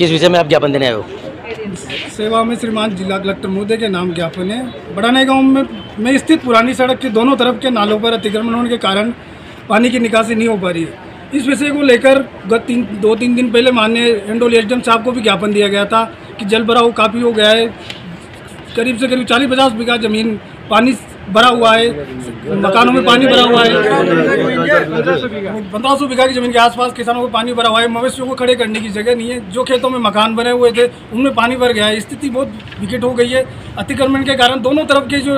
किस विषय में आप ज्ञापन देने आए हो? सेवा में श्रीमान जिला कलेक्टर महोदय के नाम ज्ञापन है। बड़ाने गाँव में में स्थित पुरानी सड़क के दोनों तरफ़ के नालों पर अतिक्रमण होने के कारण पानी की निकासी नहीं हो पा रही है। इस विषय को लेकर गत तीन, दो तीन दिन पहले माननीय एंडोल एसडीएम साहब को भी ज्ञापन दिया गया था कि जल भराव काफ़ी हो गया है। करीब से करीब चालीस पचास बीघा ज़मीन पानी भरा हुआ है मकानों में पानी भरा हुआ है। पंद्रह सौ बीघा की ज़मीन के आसपास किसानों को पानी भरा हुआ है मवेशियों को खड़े करने की जगह नहीं है। जो खेतों में मकान बने हुए थे उनमें पानी भर गया है। स्थिति बहुत विकट हो गई है। अतिक्रमण के कारण दोनों तरफ़ के जो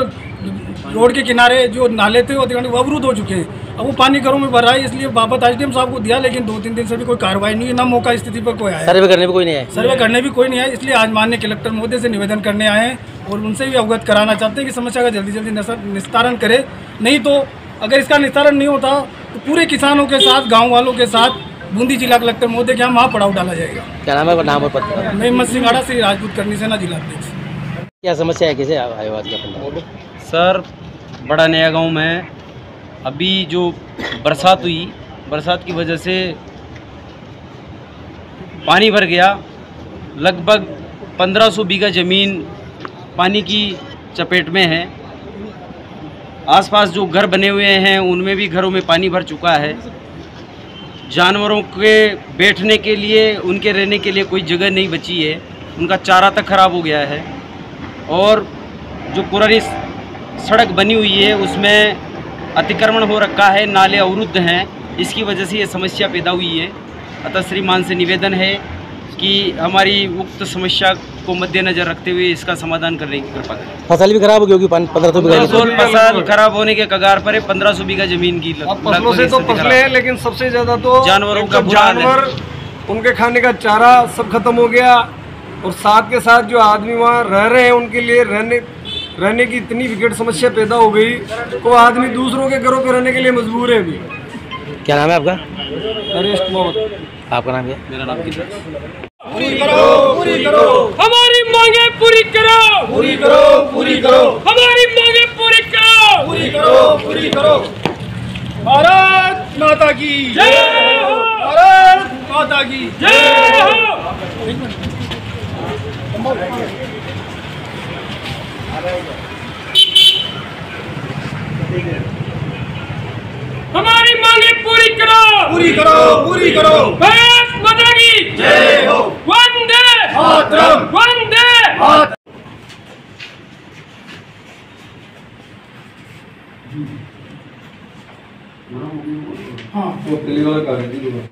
रोड के किनारे जो नाले थे वो अतिक्रमण अवरुद्ध हो चुके हैं। अब वो पानी घरों में भर रहा है इसलिए बाबत एस साहब को दिया लेकिन दो तीन दिन से भी कोई कार्रवाई नहीं है। ना मौका स्थिति पर कोई आया सर्वे करने में कोई नहीं आया सर्वे करने भी कोई नहीं आया इसलिए आज माननीय कलेक्टर महोदय से निवेदन करने आए हैं। और उनसे भी अवगत कराना चाहते हैं कि समस्या का जल्दी जल्दी निस्तार- निस्तारण करे। नहीं तो अगर इसका निस्तारण नहीं होता तो पूरे किसानों के साथ गाँव वालों के साथ बूंदी जिला कलेक्टर महोदय के यहाँ वहाँ पड़ाव डाला जाएगा। क्या नाम है नाम और पता मैं सिंह आड़ा श्री राजपूत करनी सेना जिलाध्यक्ष क्या समस्या है? कैसे देने? सर बड़ा नया गाँव में अभी जो बरसात हुई बरसात की वजह से पानी भर गया। लगभग 1500 बीघा ज़मीन पानी की चपेट में है। आसपास जो घर बने हुए हैं, उनमें भी घरों में पानी भर चुका है। जानवरों के बैठने के लिए, उनके रहने के लिए कोई जगह नहीं बची है। उनका चारा तक खराब हो गया है। और जो पुरानी सड़क बनी हुई है, उसमें अतिक्रमण हो रखा है, नाले अवरुद्ध हैं। इसकी वजह से ये समस्या पैदा हुई है। अतः श्रीमान से निवेदन है कि हमारी उक्त समस्या को मद्देनज़र रखते हुए इसका समाधान करने की कृपा करें। फ़सल भी खराब हो होगी पंद्रह सौ बीघा फ़सल खराब होने के कगार पर है पंद्रह सौ बीघा ज़मीन की फ़सलों से तो हैं लेकिन सबसे ज़्यादा तो जानवरों का तो। जानवर उनके खाने का चारा सब खत्म हो गया और साथ के साथ जो आदमी वहाँ रह रहे हैं उनके लिए रहने रहने की इतनी विकट समस्या पैदा हो गई को आदमी दूसरों के घरों पे रहने के लिए मजबूर है अभी। क्या नाम है आपका? नरेश मोहम्मद आपका नाम क्या? मेरा नाम किधर हमारी मांगे पूरी करो पूरी करो पूरी करो हमारी मांगे पूरी करो पूरी करो पूरी करो भारत माता की। जय हो। भारत माता की। जय हो। हमारी मांगे पूरी करो। पूरी करो पूरी करो। भारत माता की। जय हो। वंदे। मातरम। वंदे। हाँ।